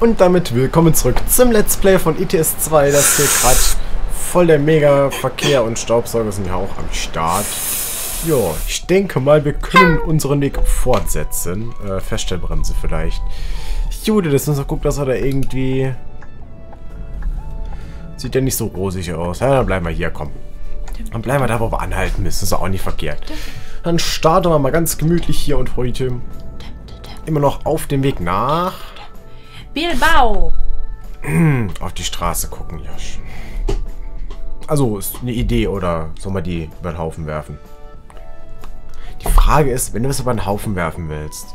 Und damit willkommen zurück zum Let's Play von ETS 2. Das hier gerade voll der mega Verkehr und Staubsauger sind ja auch am Start. Jo, ich denke mal, wir können unseren Weg fortsetzen. Äh, Feststellbremse vielleicht. Jude, das muss noch gucken, dass er da irgendwie... Sieht ja nicht so rosig aus. Ja, dann bleiben wir hier, komm. Dann bleiben wir da, wo wir anhalten müssen. Ist auch nicht verkehrt. Dann starten wir mal ganz gemütlich hier und heute immer noch auf dem Weg nach... Bilbao. Auf die Straße gucken, Josh. Also, ist eine Idee oder soll man die über den Haufen werfen? Die Frage ist, wenn du es über den Haufen werfen willst,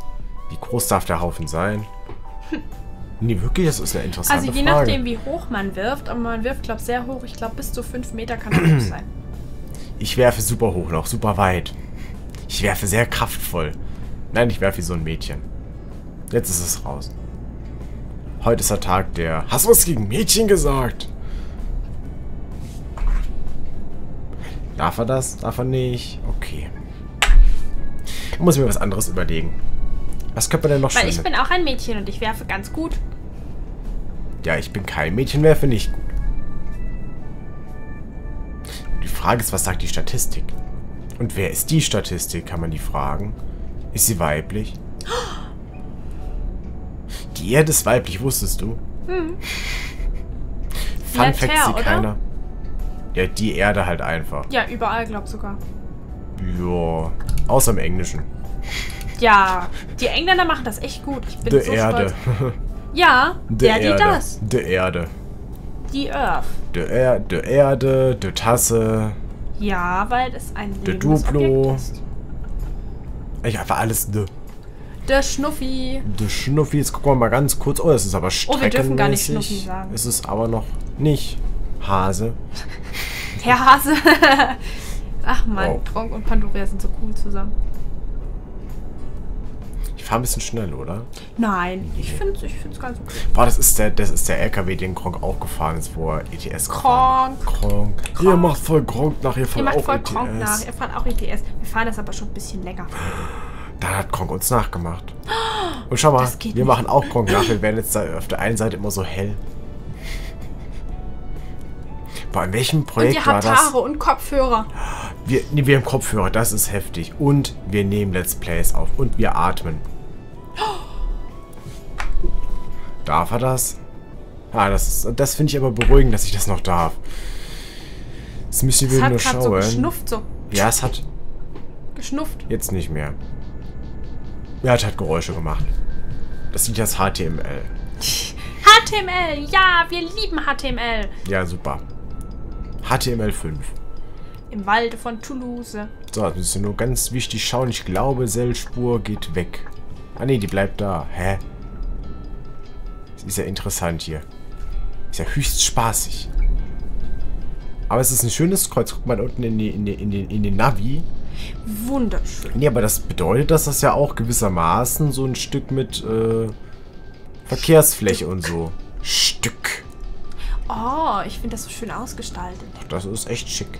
wie groß darf der Haufen sein? Nee, wirklich, das ist eine interessante Also je Frage. nachdem, wie hoch man wirft, aber man wirft, glaube ich, sehr hoch. Ich glaube, bis zu 5 Meter kann er hoch sein. Ich werfe super hoch noch, super weit. Ich werfe sehr kraftvoll. Nein, ich werfe wie so ein Mädchen. Jetzt ist es raus. Heute ist der Tag der... Hast du was gegen Mädchen gesagt? Darf er das? Darf er nicht? Okay. Ich muss mir was anderes überlegen. Was könnte man denn noch Weil ich Schönes- bin auch ein Mädchen und ich werfe ganz gut. Ja, ich bin kein Mädchen, werfe nicht gut. Die Frage ist, was sagt die Statistik? Und wer ist die Statistik, kann man die fragen. Ist sie weiblich? Die Erde ist weiblich, wusstest du? Hm. Fun Fact, sie oder? keiner. Ja, die Erde halt einfach. Ja, überall, glaub sogar. Ja, außer im Englischen. Ja, die Engländer machen das echt gut. Ich bin Die so Erde. stolz. Ja, der, die, Erde. das. Die Erde. Die Earth. Die, er die Erde, die Tasse. Ja, weil es ein Der lebendes Duplo. Objekt ist. Ich einfach alles de. Der Schnuffi. Der Schnuffi, jetzt gucken wir mal ganz kurz. Oh, es ist aber Oh, wir dürfen gar nicht streckenmäßig. Schnuffi sagen. Es ist aber noch nicht Hase. Herr Hase. Ach man, Oh. Gronk und Pandora sind so cool zusammen. Ich fahre ein bisschen schnell, oder? Nein, ich finde es ich find's ganz okay. Boah, das ist der, das ist der LKW, den Gronk auch gefahren ist, wo er ETS Kronk. ist. Gronk. Ihr macht voll Gronk nach, ihr Ihr fahrt macht auch voll ETS. Kronk nach. Ihr fahrt auch ETS. Wir fahren das aber schon ein bisschen länger. Da hat Gronk uns nachgemacht. Und schau mal, Das wir nicht. machen auch Gronk nach. Wir werden jetzt da auf der einen Seite immer so hell. Boah, in welchem Und Projekt ihr war habt das? Haare und Kopfhörer. Wir, nee, wir haben Kopfhörer, das ist heftig. Und wir nehmen Let's Plays auf. Und wir atmen. Darf er das? Ah, das, ist- das finde ich aber beruhigend, dass ich das noch darf. Jetzt müssen Es wir hat nur gerade so schauen. geschnufft, so ja, es hat geschnufft. jetzt nicht mehr. Ja, es hat Geräusche gemacht. Das sieht als HTML. HTML, ja, wir lieben HTML. Ja, super. HTML5. Im Walde von Toulouse. So, jetzt müssen wir nur ganz wichtig schauen. Ich glaube, Sellspur geht weg. Ah, nee, die bleibt da. Hä? Das ist ja interessant hier. Ist ja höchst spaßig. Aber es ist ein schönes Kreuz. Guck mal unten in, die, in, die, in, den, in den Navi. Wunderschön. Nee, aber das bedeutet, dass das ja auch gewissermaßen so ein Stück mit äh, Verkehrsfläche und so. Stück. Oh, ich finde das so schön ausgestaltet. Das ist echt schick.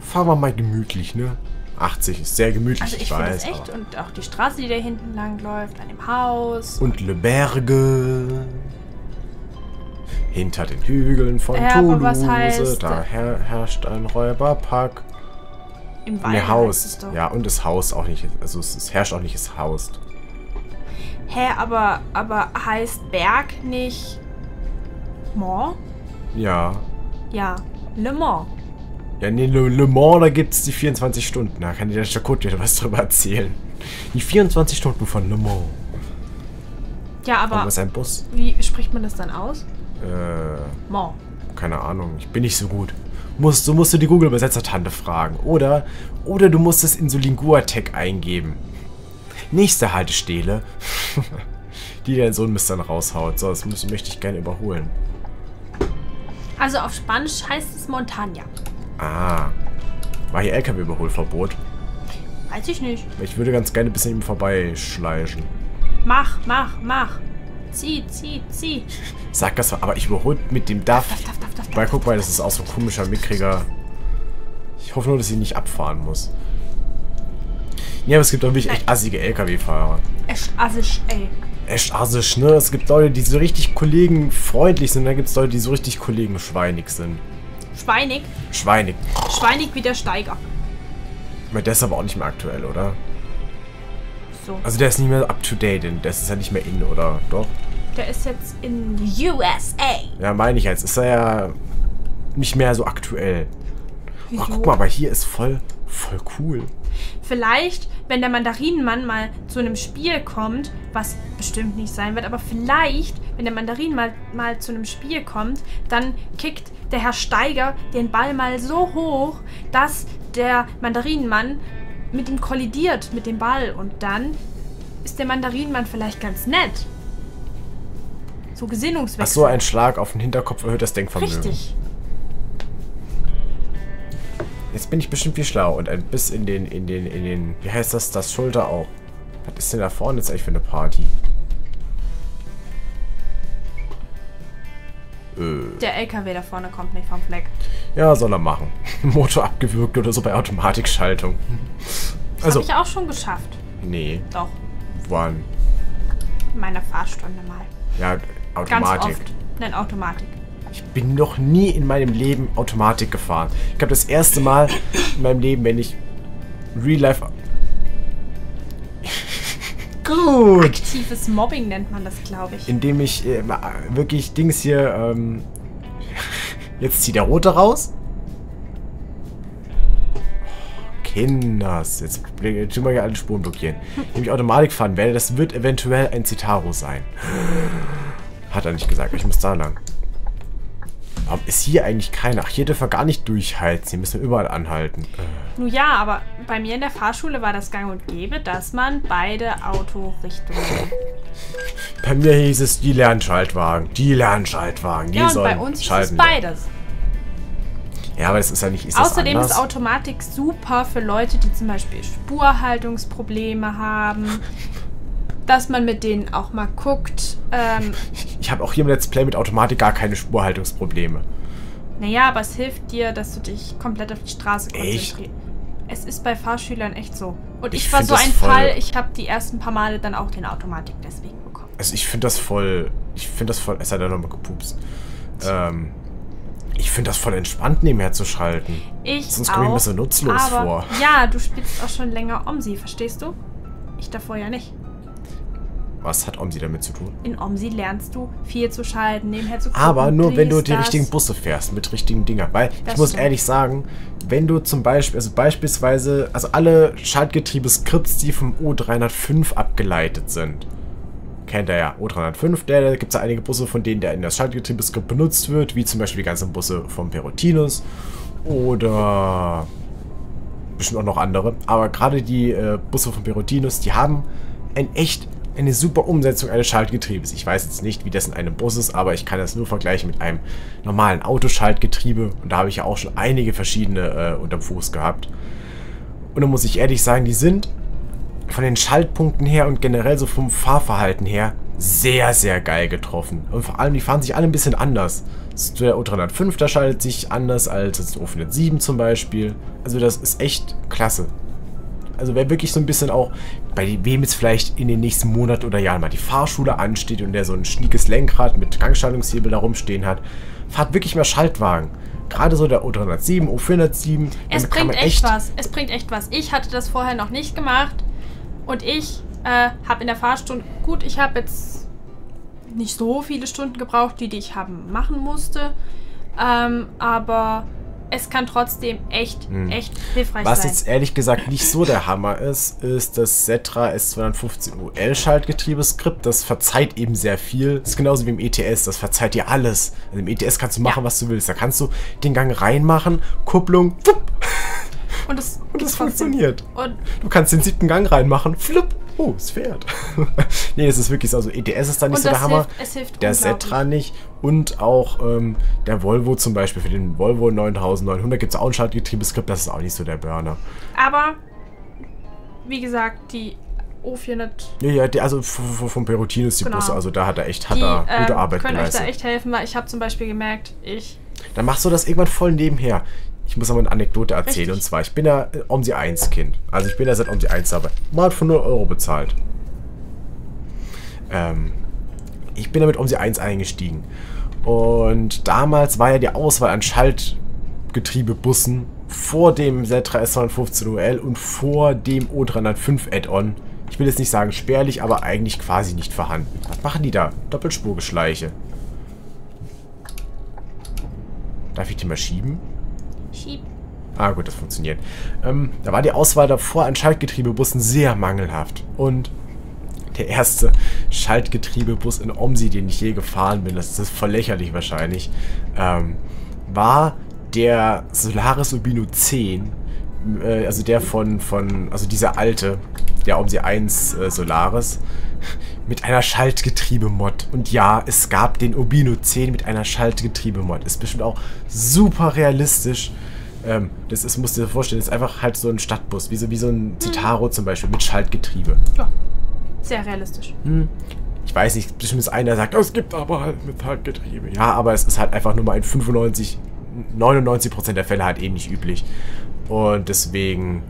Fahren wir mal gemütlich, ne? 80 ist sehr gemütlich, Also ich, ich finde weiß. das echt. Und auch die Straße, die da hinten lang läuft, an dem Haus. Und Le Berge. Hinter den Hügeln von Ja, Toulouse. was heißt- da her herrscht ein Räuberpack. Im Wald. ihr Haus. Ja, und das Haus auch nicht. Also es, es herrscht auch nicht, es haust. Hä, aber, aber heißt Berg nicht Mont? Ja. Ja, Le Mans. Ja, nee, Le, Le Mans, da gibt es die 24 Stunden. Da kann dir der Chakot wieder was drüber erzählen. Die 24 Stunden von Le Mans. Ja, aber ist ein Bus? wie spricht man das dann aus? Äh, Mont. keine Ahnung. Ich bin nicht so gut. Musst, du musst du die Google-Übersetzer-Tante fragen. Oder, oder du musst es in so Lingua-Tech eingeben. Nächste Haltestelle. die dein Sohn Mist dann raushaut. So, das muss, möchte ich gerne überholen. Also auf Spanisch heißt es Montaña. Ah. War hier LKW-Überholverbot? Weiß ich nicht. Ich würde ganz gerne ein bisschen ihm vorbeischleichen. Mach, mach, mach. Zieh, zieh, zieh. Sag das, aber ich überhole mit dem daff, daff, daff, Weil daff. guck mal, das ist auch so ein komischer, mickriger. Ich hoffe nur, dass ich nicht abfahren muss. Ja, aber es gibt auch wirklich echt assige LKW-Fahrer. Echt assisch, ey. echt assisch, ne? Es gibt Leute, die so richtig kollegenfreundlich sind, dann gibt es Leute, die so richtig kollegenschweinig sind. Schweinig. Schweinig. Schweinig wie der Steiger. Ich meine, der ist aber auch nicht mehr aktuell, oder? So. Also der ist nicht mehr up to date, denn das ist ja nicht mehr in, oder? Doch? Der ist jetzt in USA. Ja, meine ich jetzt. Ist er ja nicht mehr so aktuell. Ach, guck mal, aber hier ist voll, voll cool. Vielleicht, wenn der Mandarinenmann mal zu einem Spiel kommt, was bestimmt nicht sein wird, aber vielleicht, wenn der Mandarinenmann mal zu einem Spiel kommt, dann kickt der Herr Steiger den Ball mal so hoch, dass der Mandarinenmann mit ihm kollidiert mit dem Ball und dann ist der Mandarinenmann vielleicht ganz nett. So Gesinnungswechsel. Ach so, ein Schlag auf den Hinterkopf erhöht das Denkvermögen. Richtig. Jetzt bin ich bestimmt viel schlau und ein Biss in den, in den, in den, wie heißt das, das Schulter auch. Was ist denn da vorne jetzt eigentlich für eine Party? Äh, Der LKW da vorne kommt nicht vom Fleck. ja, soll er machen. Motor abgewürgt oder so bei Automatikschaltung. Das Also, habe ich auch schon geschafft. nee, Doch, wann? in meiner Fahrstunde mal. Ja, Ganz Automatik. oft. Nein, Automatik. Ich bin noch nie in meinem Leben Automatik gefahren. Ich glaube, das erste Mal in meinem Leben, wenn ich Real Life... Gut! Aktives Mobbing nennt man das, glaube ich. Indem ich äh, wirklich Dings hier... Ähm, jetzt zieht der Rote raus. Kinders. Jetzt tun wir ja alle Spuren blockieren. Wenn ich Automatik fahren werde, das wird eventuell ein Citaro sein. Hat er nicht gesagt. Ich muss da lang. Warum ist hier eigentlich keiner? Ach, hier dürfen wir gar nicht durchhalten. Hier müssen wir überall anhalten. Nun ja, aber bei mir in der Fahrschule war das gang und gäbe, dass man beide Autorichtungen. Bei mir hieß es die Lernschaltwagen. Die Lernschaltwagen. Die Ja, und bei uns ist es beides. Ja, aber das ist ja nicht. Ist Außerdem ist Automatik super für Leute, die zum Beispiel Spurhaltungsprobleme haben. Dass man mit denen auch mal guckt. Ähm, Ich habe auch hier im Let's Play mit Automatik gar keine Spurhaltungsprobleme. naja, aber es hilft dir, dass du dich komplett auf die Straße Echt? konzentrierst. Es ist bei Fahrschülern echt so. Und ich, Ich war so ein Fall, ich habe die ersten paar Male dann auch den Automatik deswegen bekommen. Also ich finde das voll. Ich finde das voll. Es hat ja nochmal gepupst. Ähm. Ich finde das voll entspannt, nebenher zu schalten. Ich Sonst komme ich mir so nutzlos vor. Ja, du spielst auch schon länger Omsi, verstehst du? Ich davor ja nicht. Was hat Omsi damit zu tun? In Omsi lernst du viel zu schalten, nebenher zu gucken. Aber nur wenn du die richtigen Busse fährst, mit richtigen Dingern. Weil Das ich muss stimmt. ehrlich sagen, wenn du zum Beispiel, also beispielsweise, also alle Schaltgetriebe-Skripts, die vom O305 abgeleitet sind, kennt ihr ja, O305, der, da gibt es ja einige Busse, von denen der in das Schaltgetriebe-Skript benutzt wird, wie zum Beispiel die ganzen Busse vom Perotinus oder bestimmt auch noch andere. Aber gerade die äh, Busse von Perotinus, die haben ein echt eine super Umsetzung eines Schaltgetriebes. Ich weiß jetzt nicht, wie das in einem Bus ist, aber ich kann das nur vergleichen mit einem normalen Autoschaltgetriebe. Und da habe ich ja auch schon einige verschiedene äh, unterm Fuß gehabt. Und da muss ich ehrlich sagen, die sind von den Schaltpunkten her und generell so vom Fahrverhalten her sehr, sehr geil getroffen. Und vor allem, die fahren sich alle ein bisschen anders. Der O305, der schaltet sich anders als das O407 zum Beispiel. Also das ist echt klasse. Also wer wirklich so ein bisschen auch, bei wem jetzt vielleicht in den nächsten Monaten oder Jahren mal die Fahrschule ansteht und der so ein schniekes Lenkrad mit Gangschaltungshebel da rumstehen hat, fahrt wirklich mal Schaltwagen. Gerade so der O307, O407. Es bringt echt was. Es bringt echt was. Ich hatte das vorher noch nicht gemacht. Und ich äh, habe in der Fahrstunde, gut, ich habe jetzt nicht so viele Stunden gebraucht, wie die ich haben machen musste. Ähm, aber es kann trotzdem echt, echt hilfreich Hm. Was sein. jetzt ehrlich gesagt nicht so der Hammer ist, ist das Setra S215UL Schaltgetriebeskript. Das verzeiht eben sehr viel. Das ist genauso wie im ETS, das verzeiht dir alles. Also im ETS kannst du machen, Ja. was du willst. Da kannst du den Gang reinmachen, Kupplung, wupp, und das, und das funktioniert. Und Du kannst den siebten Gang reinmachen, flupp, oh, es fährt. nee, es ist wirklich so. Also ETS ist da nicht Und so der Hammer. hilft- es hilft der. Setra nicht. Und auch ähm, der Volvo zum Beispiel, für den Volvo 9900 gibt es auch ein Schaltgetriebeskript. Das ist auch nicht so der Burner. aber, wie gesagt, die O400 Ja, ja, die, also vom Perotinus die Genau. Busse, also da hat er echt, hat die er gute ähm, Arbeit können euch da geleistet. echt helfen, weil ich habe zum Beispiel gemerkt, ich Dann machst du das irgendwann voll nebenher. Ich muss aber eine Anekdote erzählen. Richtig. Und zwar, ich bin ja äh, OMSI 1 Kind. Also ich bin ja seit OMSI 1 dabei. Mal von 0 Euro bezahlt. Ähm, ich bin damit um sie 1 eingestiegen. Und damals war ja die Auswahl an Schaltgetriebebussen vor dem Z3S215 UL und vor dem O305 Add-on. Ich will jetzt nicht sagen spärlich, aber eigentlich quasi nicht vorhanden. Was machen die da? Doppelspurgeschleiche. Darf ich die mal schieben? Schieb. Ah gut, das funktioniert. Ähm, da war die Auswahl davor an Schaltgetriebebussen sehr mangelhaft. Und der erste Schaltgetriebebus in Omsi, den ich je gefahren bin, das ist voll lächerlich wahrscheinlich, ähm, war der Solaris Urbino 10. Äh, also der von, von, also dieser alte, der Omsi 1 äh, Solaris mit einer Schaltgetriebe-Mod. Und ja, es gab den Urbino 10 mit einer Schaltgetriebe-Mod. Ist bestimmt auch super realistisch. Ähm, das ist, musst du dir vorstellen, ist einfach halt so ein Stadtbus, wie so, wie so ein Citaro zum Beispiel mit Schaltgetriebe. Ja. Sehr realistisch. Hm. Ich weiß nicht, bestimmt ist einer, der sagt, oh, es gibt aber halt mit Schaltgetriebe. Ja, aber es ist halt einfach nur mal in 95, 99% der Fälle halt eben nicht üblich. Und deswegen,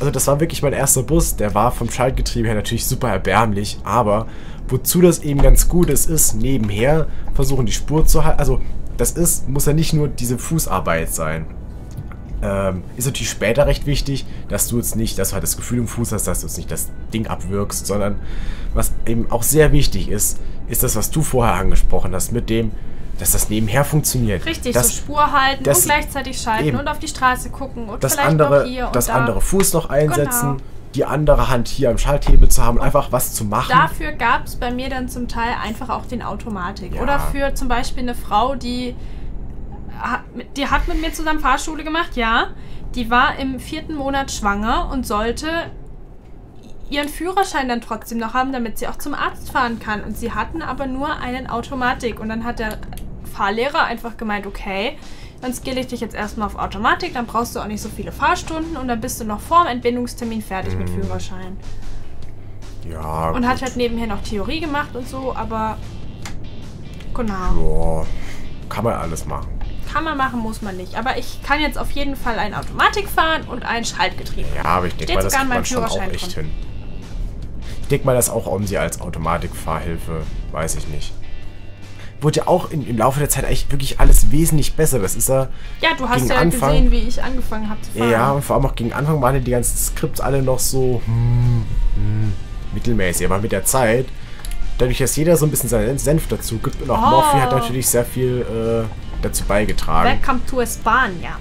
also das war wirklich mein erster Bus. Der war vom Schaltgetriebe her natürlich super erbärmlich, aber wozu das eben ganz gut ist, ist nebenher versuchen die Spur zu halten. Also das ist, muss ja nicht nur diese Fußarbeit sein. Ähm, ist natürlich später recht wichtig, dass du jetzt nicht, dass du halt das Gefühl im Fuß hast, dass du jetzt nicht das Ding abwirkst, sondern was eben auch sehr wichtig ist, ist das, was du vorher angesprochen hast, mit dem, dass das nebenher funktioniert. Richtig, dass, so Spur halten das- und gleichzeitig schalten eben. und auf die Straße gucken und das vielleicht andere, noch hier und das da. andere Fuß noch einsetzen, Genau. die andere Hand hier am Schalthebel zu haben und einfach was zu machen. Dafür gab es bei mir dann zum Teil einfach auch den Automatik. Ja. Oder für zum Beispiel eine Frau, die, die hat mit mir zusammen Fahrschule gemacht, ja. Die war im vierten Monat schwanger und sollte ihren Führerschein dann trotzdem noch haben, damit sie auch zum Arzt fahren kann. Und sie hatten aber nur einen Automatik. Und dann hat der Fahrlehrer einfach gemeint, okay, dann skille ich dich jetzt erstmal auf Automatik, dann brauchst du auch nicht so viele Fahrstunden und dann bist du noch vor dem Entbindungstermin fertig mit Führerschein. ja, Und gut. hat halt nebenher noch Theorie gemacht und so, aber genau. Ja, kann man alles machen. Kann man machen, muss man nicht. Aber ich kann jetzt auf jeden Fall ein Automatik fahren und ein Schaltgetriebe. Ja, aber ich denke mal, das in man schon auch Führerschein echt hin. Ich denke mal, dass auch Omsi als Automatikfahrhilfe, weiß ich nicht. Wurde ja auch in, im Laufe der Zeit eigentlich wirklich alles wesentlich besser. Das ist ja. Ja, du hast ja Anfang- gesehen, wie ich angefangen habe zu fahren. Ja, und vor allem auch gegen Anfang waren die ganzen Skripts alle noch so hm, hm, mittelmäßig. Aber mit der Zeit, dadurch, dass jeder so ein bisschen seinen Senf dazu gibt und auch Oh. Morphy hat natürlich sehr viel äh, dazu beigetragen. Welcome to Espana.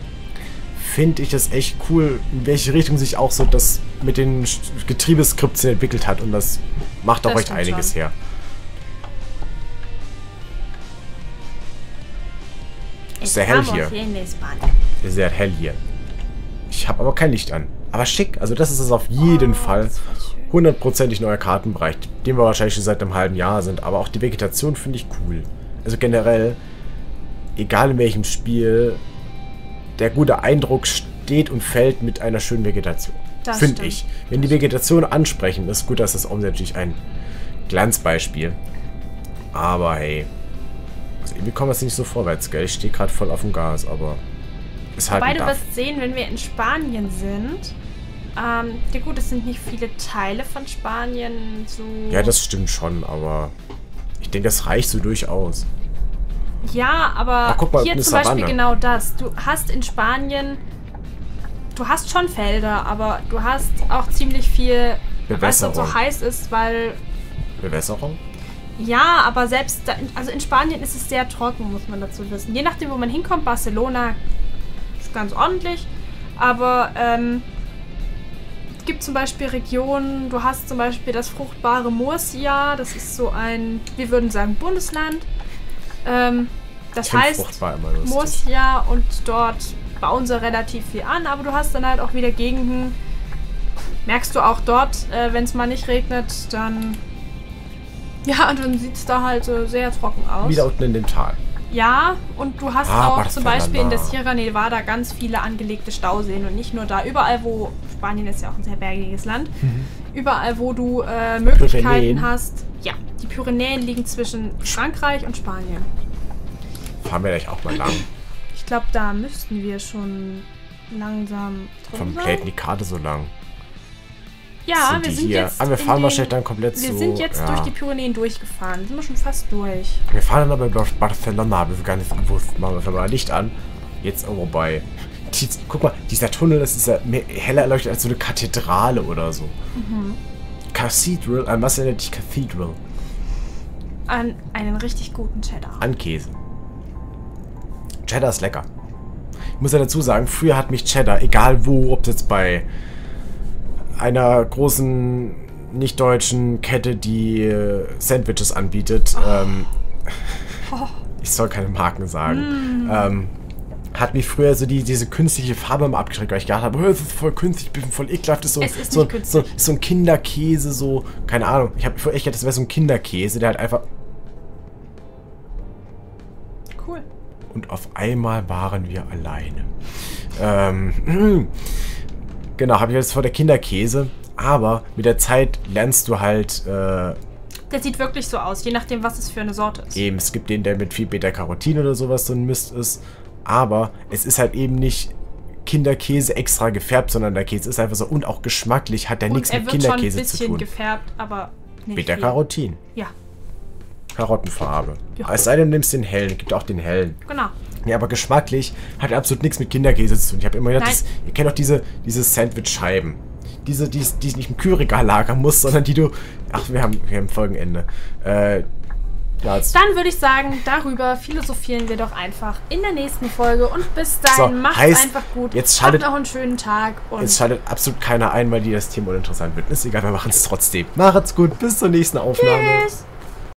finde ich das echt cool, in welche Richtung sich auch so das mit den Getriebeskripts entwickelt hat. Und das macht auch Das echt stimmt einiges schon. her. Sehr hell hier. Espana. Sehr hell hier. Ich habe aber kein Licht an. Aber schick. Also das ist es auf jeden Oh, Fall. das. Hundertprozentig neuer Kartenbereich, den wir wahrscheinlich schon seit einem halben Jahr sind. Aber auch die Vegetation finde ich cool. Also generell, egal in welchem Spiel, der gute Eindruck steht und fällt mit einer schönen Vegetation. Das Finde ich. Wenn die Vegetation ansprechend ist, gut, das ist auch natürlich ein Glanzbeispiel. Aber hey, also irgendwie kommt das nicht so vorwärts, gell? Ich stehe gerade voll auf dem Gas, aber ist halt Wobei du wirst sehen, wenn wir in Spanien sind. Ähm, ja gut, es sind nicht viele Teile von Spanien so. Ja, das stimmt schon, aber ich denke, das reicht so durchaus. Ja, aber Ach, guck mal, hier zum Beispiel Savanne. genau das. Du hast in Spanien, du hast schon Felder, aber du hast auch ziemlich viel, weil es dort so Bewässerung. heiß ist, weil Bewässerung? Ja, aber selbst, da, also in Spanien ist es sehr trocken, muss man dazu wissen. Je nachdem, wo man hinkommt, Barcelona ist ganz ordentlich, aber ähm, es gibt zum Beispiel Regionen, du hast zum Beispiel das fruchtbare Murcia, das ist so ein, wir würden sagen, Bundesland. Ähm, das heißt. Murcia und dort bauen sie relativ viel an, aber du hast dann halt auch wieder Gegenden, merkst du auch dort, äh, wenn es mal nicht regnet, dann ja, dann sieht es da halt äh, sehr trocken aus. Wieder unten in dem Tal. Ja, und du hast Ah, auch zum Beispiel in der Barcelona. Sierra Nevada ganz viele angelegte Stauseen und nicht nur da, überall wo, Spanien ist ja auch ein sehr bergiges Land, überall wo du äh, Möglichkeiten Pyrenäen. hast. Ja, die Pyrenäen liegen zwischen Frankreich und Spanien. Fahren wir gleich auch mal lang. Ich glaube, da müssten wir schon langsam sein. Pläten die Karte so lang. Ja, sind wir sind hier. jetzt Aber wir fahren wahrscheinlich dann komplett Wir so. sind jetzt ja. durch die Pyrenäen durchgefahren. Sind wir schon fast durch. Wir fahren dann aber durch Barcelona, haben wir gar nicht gewusst. Machen wir einfach mal Licht an. Jetzt auch vorbei. Die, guck mal, dieser Tunnel, das ist ja mehr, heller erleuchtet als so eine Kathedrale oder so. Mhm. Cathedral, äh, was nennt dich Cathedral? An einen richtig guten Cheddar. An Käse. Cheddar ist lecker. Ich muss ja dazu sagen, früher hat mich Cheddar, egal wo, ob es jetzt bei einer großen nicht-deutschen Kette, die äh, Sandwiches anbietet, ähm, ich soll keine Marken sagen, ähm, hat mich früher so die, diese künstliche Farbe immer abgeschreckt, weil ich gedacht habe, oh, das ist voll künstlich, ich bin voll ekelhaft, das ist so, Es ist so, so, so ein Kinderkäse, so, keine Ahnung. Ich habe echt gedacht, das wäre so ein Kinderkäse, der halt einfach Cool. und auf einmal waren wir alleine. Ähm, genau, habe ich jetzt vor der Kinderkäse, aber mit der Zeit lernst du halt äh, Der sieht wirklich so aus, je nachdem, was es für eine Sorte ist. eben, es gibt den, der mit viel Beta-Carotin oder sowas so ein Mist ist, aber es ist halt eben nicht Kinderkäse extra gefärbt, sondern der Käse ist einfach so und auch geschmacklich hat der Und nichts er mit wird schon ein Kinderkäse zu bisschen tun. gefärbt, aber nicht. Beta-Carotin, Ja, Karottenfarbe. Ja. Es sei denn, du nimmst den hellen, gibt auch den hellen. genau. Ja, aber geschmacklich hat absolut nichts mit Kinderkäse zu tun. Ich habe immer gedacht, das, ihr kennt doch diese, diese Sandwich-Scheiben. Diese, die, die ich nicht im Kühlregal lagern muss, sondern die du... Ach, wir haben, wir haben Folgenende. Äh, ja, Dann würde ich sagen, darüber philosophieren wir doch einfach in der nächsten Folge. Und bis dahin, So, macht's heißt, einfach gut. jetzt schaltet- Habt noch einen schönen Tag. Und jetzt schaltet absolut keiner ein, weil die das Thema uninteressant wird. Ist egal, wir machen es trotzdem. Macht's gut, bis zur nächsten Aufnahme. tschüss.